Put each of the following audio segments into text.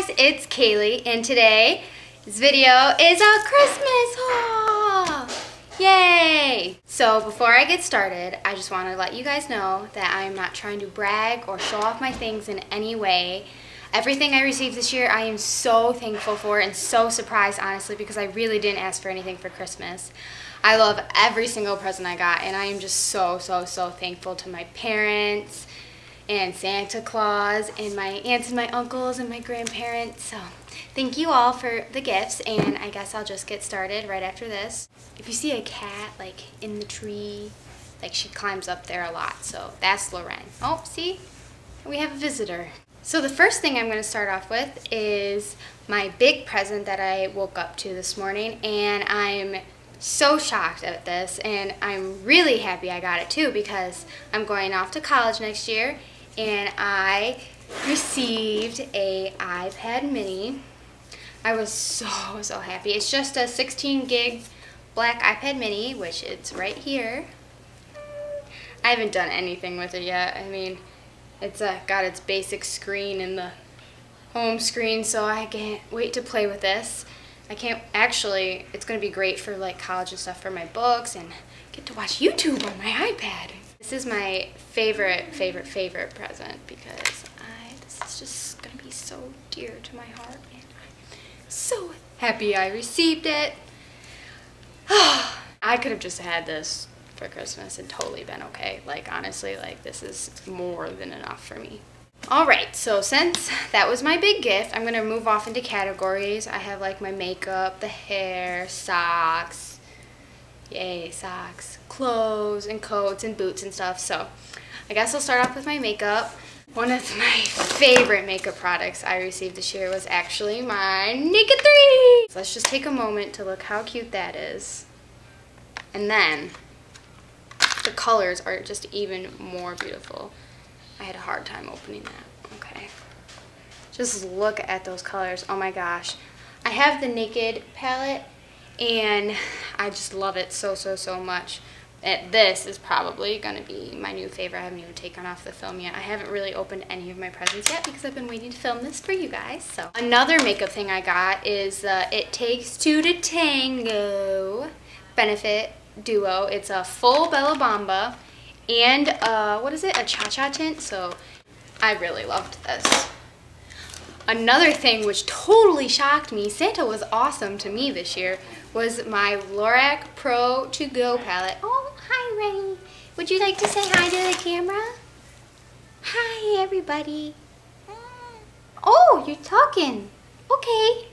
guys, it's Kali and today this video is a Christmas haul! Yay! So before I get started, I just want to let you guys know that I am not trying to brag or show off my things in any way. Everything I received this year, I am so thankful for and so surprised, honestly, because I really didn't ask for anything for Christmas. I love every single present I got, and I am just so, so, so thankful to my parents, and Santa Claus and my aunts and my uncles and my grandparents. So thank you all for the gifts and I guess I'll just get started right after this. If you see a cat like in the tree, like she climbs up there a lot. So that's Loren. Oh, see? We have a visitor. So the first thing I'm going to start off with is my big present that I woke up to this morning and I'm so shocked at this and I'm really happy I got it too because I'm going off to college next year and I received a iPad mini. I was so, so happy. It's just a 16 gig black iPad mini, which it's right here. I haven't done anything with it yet. I mean, it's uh, got its basic screen in the home screen, so I can't wait to play with this. I can't actually, it's going to be great for like college and stuff for my books and get to watch YouTube on my iPad. This is my favorite, favorite, favorite present because I, this is just to be so dear to my heart and I'm so happy I received it. I could have just had this for Christmas and totally been okay. Like honestly, like this is more than enough for me. All right, so since that was my big gift, I'm gonna move off into categories. I have like my makeup, the hair, socks, Yay, socks, clothes, and coats, and boots and stuff. So I guess I'll start off with my makeup. One of my favorite makeup products I received this year was actually my Naked 3! So let's just take a moment to look how cute that is. And then, the colors are just even more beautiful. I had a hard time opening that. Okay. Just look at those colors. Oh my gosh. I have the Naked palette and I just love it so, so, so much. It, this is probably going to be my new favorite. I haven't even taken off the film yet. I haven't really opened any of my presents yet because I've been waiting to film this for you guys. So Another makeup thing I got is uh, It Takes Two to Tango Benefit Duo. It's a full Bella Bamba and uh, what is it? A cha-cha tint. So I really loved this. Another thing which totally shocked me, Santa was awesome to me this year, was my Lorac Pro To Go palette. Oh, hi, Rennie. Would you like to say hi to the camera? Hi, everybody. Mm. Oh, you're talking. Okay.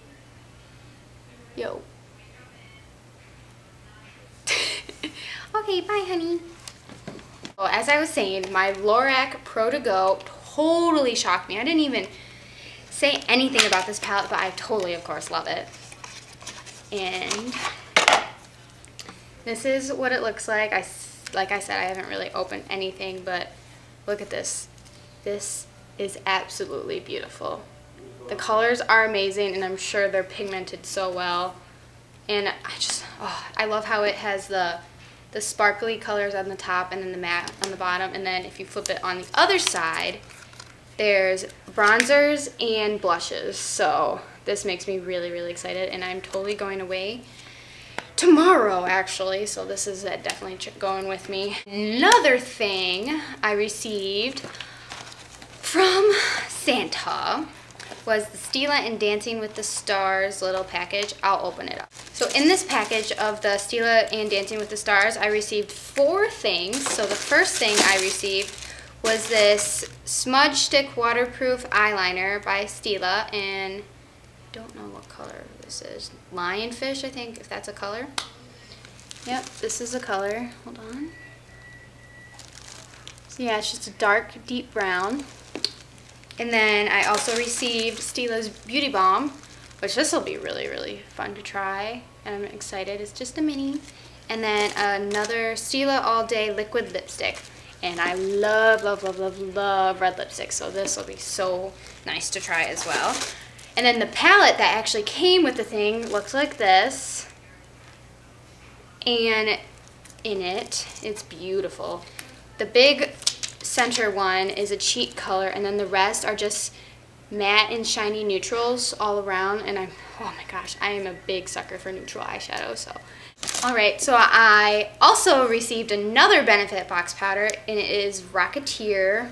Yo. okay, bye, honey. Well, as I was saying, my Lorac Pro To Go totally shocked me. I didn't even say anything about this palette, but I totally, of course, love it. And this is what it looks like. I, like I said, I haven't really opened anything, but look at this. This is absolutely beautiful. The colors are amazing, and I'm sure they're pigmented so well. And I just, oh, I love how it has the the sparkly colors on the top and then the matte on the bottom. And then if you flip it on the other side, there's bronzers and blushes. So this makes me really, really excited. And I'm totally going away tomorrow, actually. So this is definitely going with me. Another thing I received from Santa was the Stila and Dancing with the Stars little package. I'll open it up. So in this package of the Stila and Dancing with the Stars, I received four things. So the first thing I received was this Smudge Stick Waterproof Eyeliner by Stila, and don't know what color this is. Lionfish, I think, if that's a color. Yep, this is a color. Hold on. So yeah, it's just a dark, deep brown. And then I also received Stila's Beauty Balm, which this will be really, really fun to try. And I'm excited. It's just a mini. And then another Stila All Day Liquid Lipstick. And I love, love, love, love, love red lipstick. So this will be so nice to try as well. And then the palette that actually came with the thing looks like this. And in it, it's beautiful. The big center one is a cheek color and then the rest are just matte and shiny neutrals all around and I'm, oh my gosh, I am a big sucker for neutral eyeshadow, so. All right, so I also received another Benefit box powder and it is Rockateur.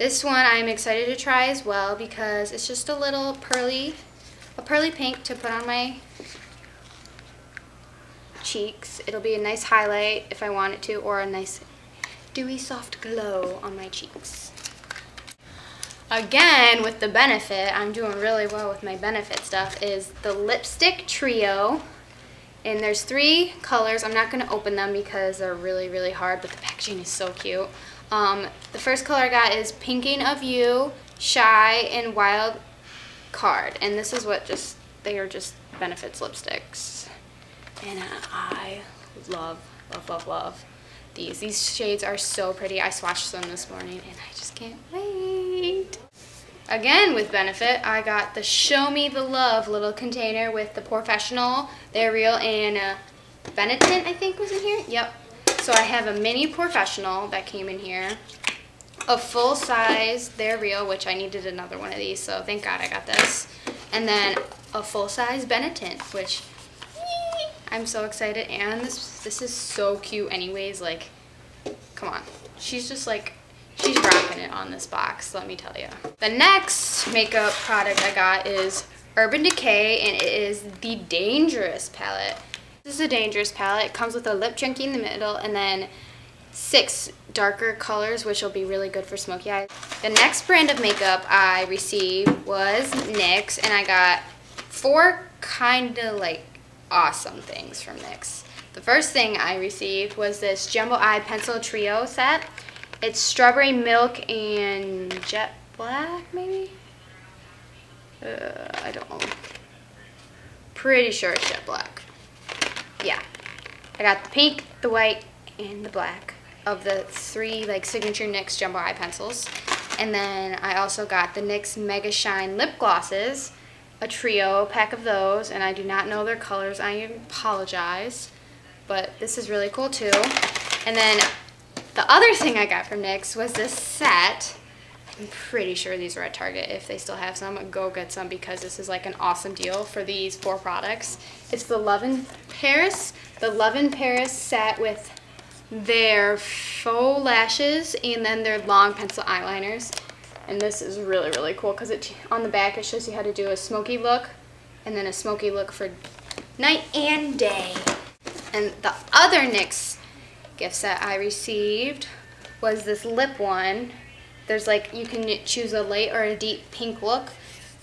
This one I'm excited to try as well because it's just a little pearly, a pearly pink to put on my cheeks. It'll be a nice highlight if I want it to or a nice dewy soft glow on my cheeks. Again, with the Benefit, I'm doing really well with my Benefit stuff, is the Lipstick Trio. And there's three colors. I'm not going to open them because they're really, really hard, but the packaging is so cute. Um, the first color I got is Pinking of You, Shy, and Wild Card. And this is what just, they are just Benefits lipsticks. And I love, love, love, love these. These shades are so pretty. I swatched them this morning and I just can't wait. Again, with Benefit, I got the Show Me the Love little container with the POREfessional, They're Real, and uh, Benetint, I think was in here. Yep. So I have a mini POREfessional that came in here, a full size They're Real, which I needed another one of these, so thank God I got this. And then a full size Benetint, which I'm so excited. And this, this is so cute anyways. Like, come on. She's just like, she's rocking it on this box, let me tell you. The next makeup product I got is Urban Decay, and it is the Dangerous palette. This is a Dangerous palette. It comes with a lip chunky in the middle, and then six darker colors, which will be really good for smoky eyes. The next brand of makeup I received was NYX, and I got four kind of like awesome things from NYX. The first thing I received was this Jumbo Eye Pencil Trio set. It's strawberry milk and jet black, maybe? Uh, I don't know. Pretty sure it's jet black. Yeah. I got the pink, the white, and the black of the three like signature NYX Jumbo Eye Pencils. And then I also got the NYX Mega Shine Lip Glosses a trio pack of those, and I do not know their colors. I apologize, but this is really cool too. And then the other thing I got from NYX was this set. I'm pretty sure these are at Target. If they still have some, go get some because this is like an awesome deal for these four products. It's the Love in Paris, the Love in Paris set with their faux lashes and then their long pencil eyeliners. And this is really, really cool because it on the back it shows you how to do a smoky look and then a smoky look for night and day. And the other NYX gift set I received was this lip one. There's like, you can choose a light or a deep pink look.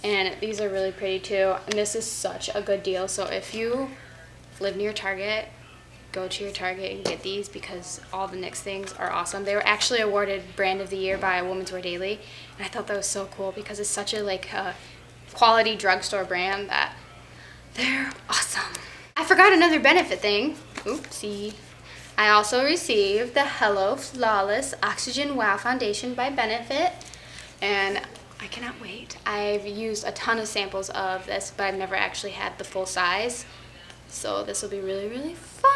And these are really pretty too. And this is such a good deal. So if you live near Target go to your Target and get these because all the NYX things are awesome. They were actually awarded Brand of the Year by Women's Wear Daily, and I thought that was so cool because it's such a like a quality drugstore brand that they're awesome. I forgot another benefit thing. Oopsie. I also received the Hello Flawless Oxygen Wow Foundation by Benefit, and I cannot wait. I've used a ton of samples of this, but I've never actually had the full size. So this will be really, really fun.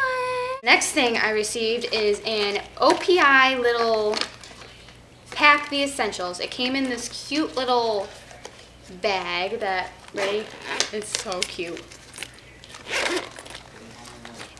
Next thing I received is an OPI little pack the essentials. It came in this cute little bag that, ready? It's so cute.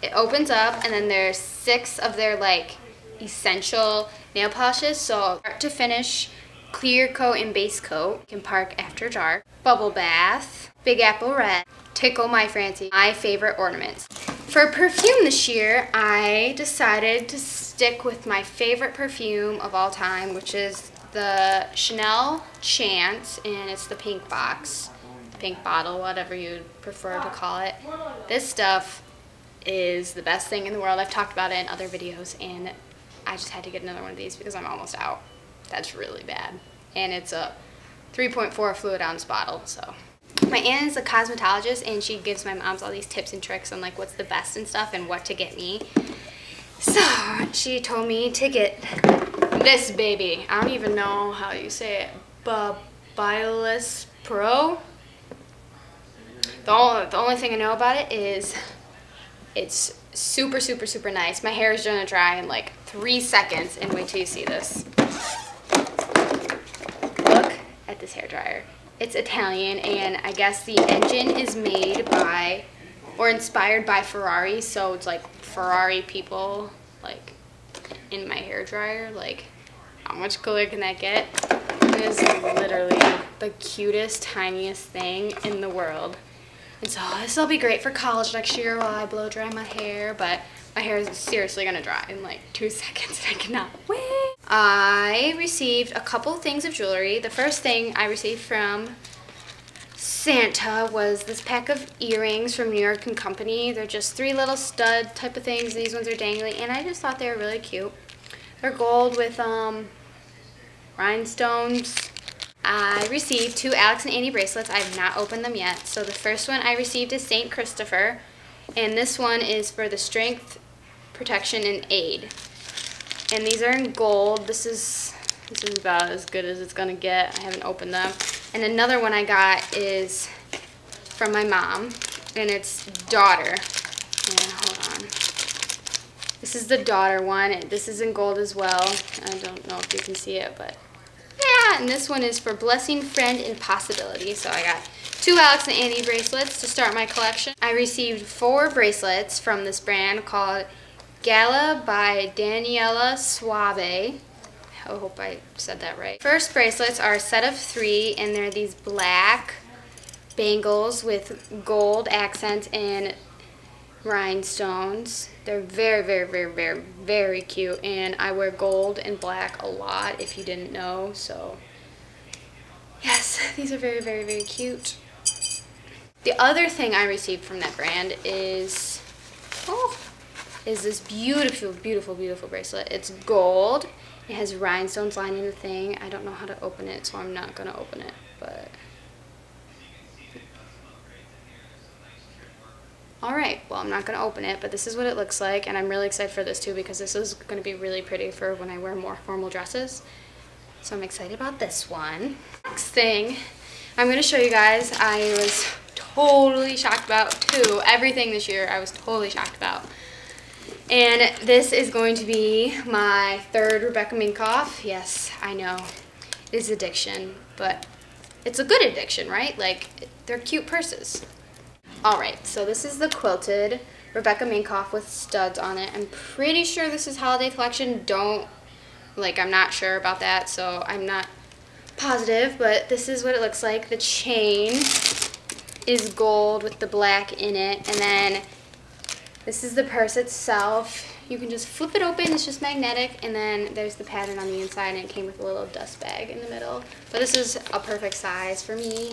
It opens up and then there's six of their like essential nail polishes. So start to finish, clear coat and base coat. Can park after dark. Bubble bath, Big Apple Red, Tickle My Fancy, my favorite ornaments. For perfume this year, I decided to stick with my favorite perfume of all time, which is the Chanel Chance, and it's the pink box, pink bottle, whatever you prefer to call it. This stuff is the best thing in the world. I've talked about it in other videos, and I just had to get another one of these because I'm almost out. That's really bad. And it's a 3.4 fluid ounce bottle, so my aunt is a cosmetologist and she gives my moms all these tips and tricks on like what's the best and stuff and what to get me. So she told me to get this baby. I don't even know how you say it. Babyliss Pro. The only, the only thing I know about it is it's super, super, super nice. My hair is gonna dry in like three seconds and wait till you see this. Look at this hair dryer. It's Italian, and I guess the engine is made by or inspired by Ferrari. So it's like Ferrari people, like in my hair dryer. Like, how much cooler can that get? It is literally the cutest, tiniest thing in the world. And so this will be great for college next year while I blow dry my hair, but my hair is seriously gonna dry in like two seconds and I cannot wait. I received a couple things of jewelry. The first thing I received from Santa was this pack of earrings from New York and Company. They're just three little stud type of things. These ones are dangly and I just thought they were really cute. They're gold with um, rhinestones. I received two Alex and Ani bracelets. I have not opened them yet. So the first one I received is St. Christopher. And this one is for the strength, protection, and aid. And these are in gold. This is this is about as good as it's gonna get. I haven't opened them. And another one I got is from my mom, and it's daughter. Hold on. This is the daughter one. This is in gold as well. I don't know if you can see it, but yeah. And this one is for blessing, friend, and possibility. So I got two Alex and Ani bracelets to start my collection. I received four bracelets from this brand called Gala by Daniela Swaebe. I hope I said that right. First bracelets are a set of three and they're these black bangles with gold accents and rhinestones. They're very, very, very, very, very cute and I wear gold and black a lot if you didn't know. So yes, these are very, very, very cute. The other thing I received from that brand is, oh, is this beautiful, beautiful, beautiful bracelet. It's gold. It has rhinestones lining the thing. I don't know how to open it, so I'm not going to open it, but... Alright, well I'm not going to open it, but this is what it looks like, and I'm really excited for this too because this is going to be really pretty for when I wear more formal dresses. So I'm excited about this one. Next thing I'm going to show you guys, I was totally shocked about too. Everything this year I was totally shocked about. And this is going to be my third Rebecca Minkoff. Yes, I know, it's addiction, but it's a good addiction, right? Like, they're cute purses. All right, so this is the quilted Rebecca Minkoff with studs on it. I'm pretty sure this is holiday collection. Don't, like, I'm not sure about that, so I'm not positive, but this is what it looks like. The chain is gold with the black in it. And then this is the purse itself. You can just flip it open, it's just magnetic, and then there's the pattern on the inside, and it came with a little dust bag in the middle. But this is a perfect size for me,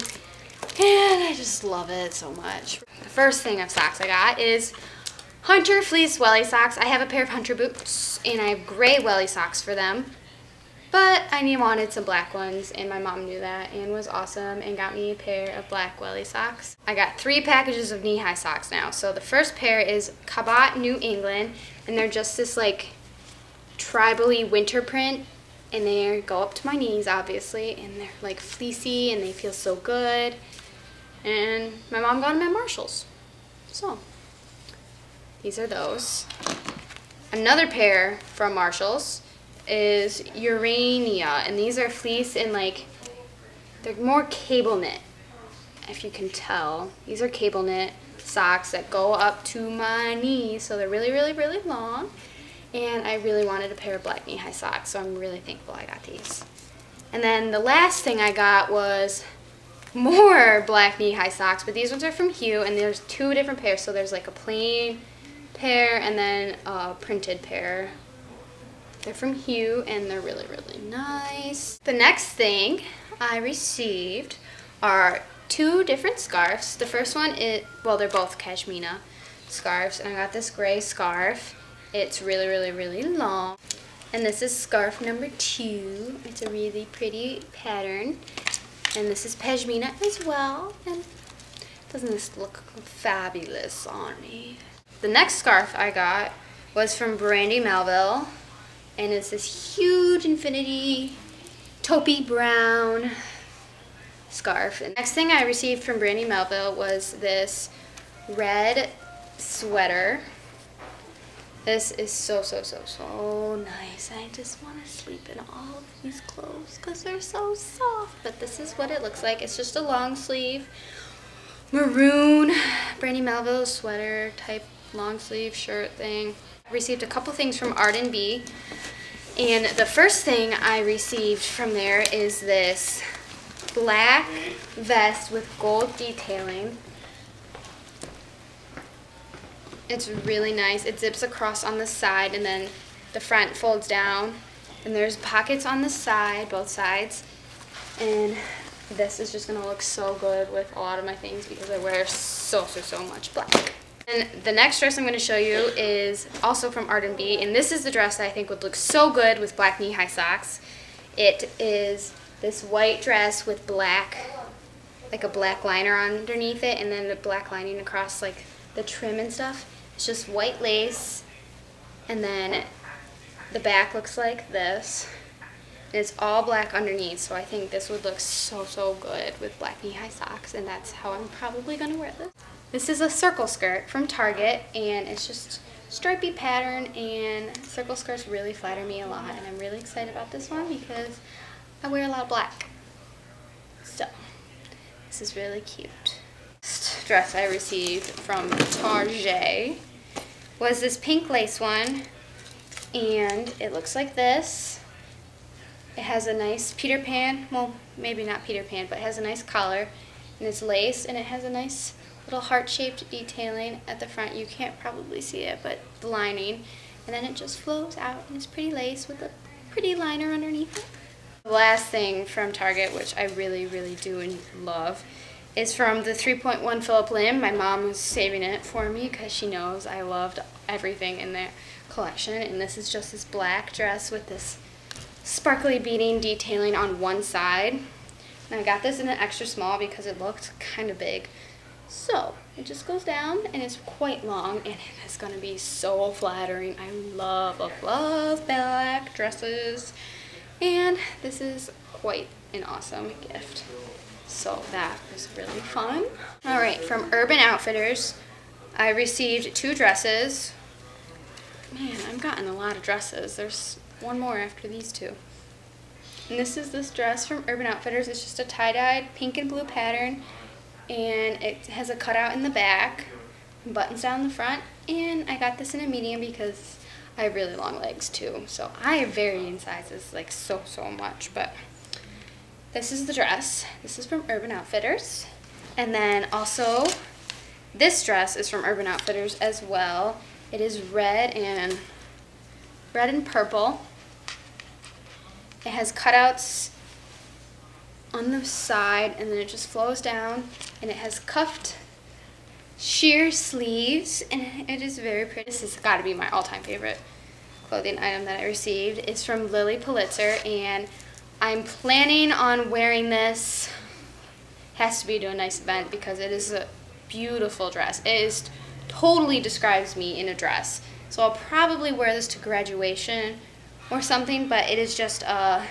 and I just love it so much. The first thing of socks I got is Hunter Fleece Welly socks. I have a pair of Hunter boots, and I have gray Welly socks for them. But I wanted some black ones and my mom knew that and was awesome and got me a pair of black welly socks. I got three packages of knee-high socks now. So the first pair is Cabot New England and they're just this like tribally winter print and they go up to my knees obviously and they're like fleecy and they feel so good. And my mom got them at Marshall's. So these are those. Another pair from Marshall's is Urania, and these are fleece and like, they're more cable knit, if you can tell. These are cable knit socks that go up to my knees, so they're really, really, really long. And I really wanted a pair of black knee-high socks, so I'm really thankful I got these. And then the last thing I got was more black knee-high socks, but these ones are from Hue, and there's two different pairs. So there's like a plain pair and then a printed pair they're from Hue and they're really, really nice. The next thing I received are two different scarves. The first one is, well, they're both cashmere scarves. And I got this gray scarf. It's really, really, really long. And this is scarf number two. It's a really pretty pattern. And this is pashmina as well. And doesn't this look fabulous on me? The next scarf I got was from Brandy Melville and it's this huge infinity taupey brown scarf. And next thing I received from Brandy Melville was this red sweater. This is so, so, so, so nice. I just want to sleep in all of these clothes because they're so soft. But this is what it looks like. It's just a long sleeve, maroon, Brandy Melville sweater type long sleeve shirt thing. I received a couple things from Arden B. And the first thing I received from there is this black vest with gold detailing. It's really nice. It zips across on the side and then the front folds down. And there's pockets on the side, both sides. And this is just gonna look so good with a lot of my things because I wear so, so, so much black. And the next dress I'm going to show you is also from Arden B, and this is the dress I think would look so good with black knee-high socks. It is this white dress with black, like a black liner underneath it, and then the black lining across like the trim and stuff. It's just white lace, and then the back looks like this. And it's all black underneath, so I think this would look so, so good with black knee-high socks, and that's how I'm probably going to wear this. This is a circle skirt from Target and it's just stripy pattern and circle skirts really flatter me a lot and I'm really excited about this one because I wear a lot of black. So, this is really cute. Dress I received from Target was this pink lace one and it looks like this. It has a nice Peter Pan, well maybe not Peter Pan, but it has a nice collar and it's lace and it has a nice little heart-shaped detailing at the front. You can't probably see it, but the lining. And then it just flows out and it's pretty lace with a pretty liner underneath it. The last thing from Target, which I really, really do and love, is from the 3.1 Phillip Lim. My mom was saving it for me because she knows I loved everything in that collection. And this is just this black dress with this sparkly beading detailing on one side. And I got this in an extra small because it looked kind of big. So it just goes down and it's quite long and it is going to be so flattering. I love, love, love black dresses. And this is quite an awesome gift. So that was really fun. All right, from Urban Outfitters, I received two dresses. Man, I've gotten a lot of dresses. There's one more after these two. And this is this dress from Urban Outfitters. It's just a tie-dyed pink and blue pattern and it has a cutout in the back, buttons down the front, and I got this in a medium because I have really long legs too. So I have varying sizes, like so, so much, but this is the dress. This is from Urban Outfitters. And then also, this dress is from Urban Outfitters as well. It is red and red and purple. It has cutouts on the side and then it just flows down and it has cuffed sheer sleeves and it is very pretty. This has got to be my all-time favorite clothing item that I received. It's from Lilly Pulitzer and I'm planning on wearing this It has to be to a nice event because it is a beautiful dress. It is totally describes me in a dress. So I'll probably wear this to graduation or something, but it is just a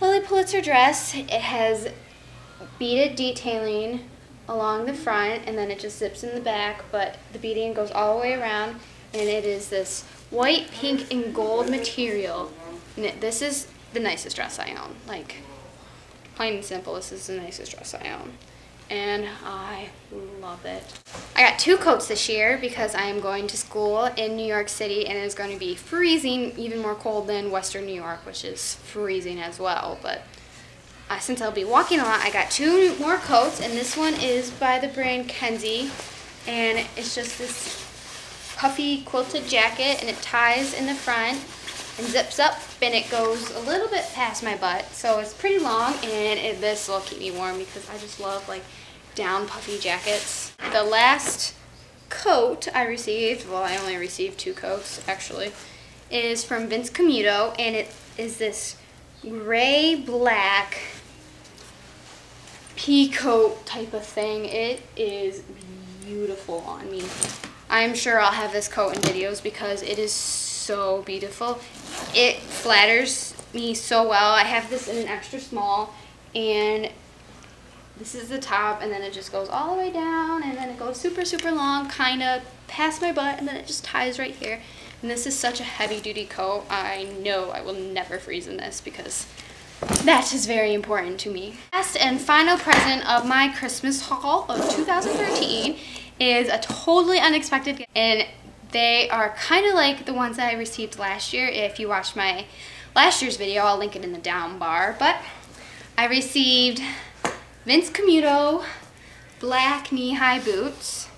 Lilly Pulitzer dress. It has beaded detailing along the front and then it just zips in the back, but the beading goes all the way around and it is this white, pink, and gold material. And this is the nicest dress I own. Like, plain and simple, this is the nicest dress I own and I love it. I got two coats this year because I am going to school in New York City and it's going to be freezing, even more cold than Western New York, which is freezing as well. But uh, since I'll be walking a lot, I got two more coats and this one is by the brand Kensie and it's just this puffy quilted jacket and it ties in the front and zips up and it goes a little bit past my butt so it's pretty long and it, this will keep me warm because I just love like down puffy jackets. The last coat I received, well I only received two coats actually, is from Vince Camuto and it is this gray black pea coat type of thing. It is beautiful on me. I'm sure I'll have this coat in videos because it is so beautiful. It flatters me so well. I have this in an extra small and this is the top and then it just goes all the way down and then it goes super super long kind of past my butt and then it just ties right here And this is such a heavy duty coat. I know I will never freeze in this because that is very important to me. Last and final present of my Christmas haul of 2013 is a totally unexpected gift. And they are kind of like the ones I received last year. If you watched my last year's video, I'll link it in the down bar. But I received Vince Camuto black knee-high boots.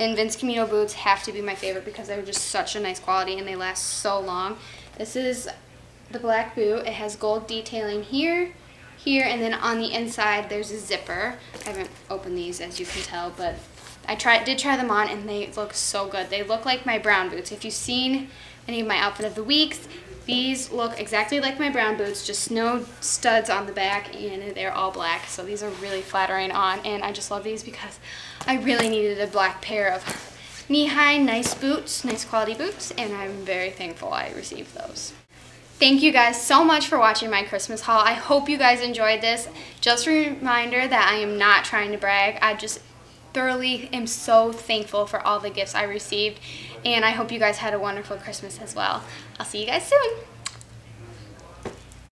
And Vince Camuto boots have to be my favorite because they're just such a nice quality and they last so long. This is the black boot. It has gold detailing here, here, and then on the inside there's a zipper. I haven't opened these as you can tell, but I tried, did try them on and they look so good. They look like my brown boots. If you've seen any of my outfit of the weeks, these look exactly like my brown boots, just no studs on the back and they're all black. So these are really flattering on and I just love these because I really needed a black pair of knee-high nice boots, nice quality boots, and I'm very thankful I received those. Thank you guys so much for watching my Christmas haul. I hope you guys enjoyed this. Just a reminder that I am not trying to brag. I just thoroughly am so thankful for all the gifts I received and I hope you guys had a wonderful Christmas as well. I'll see you guys soon.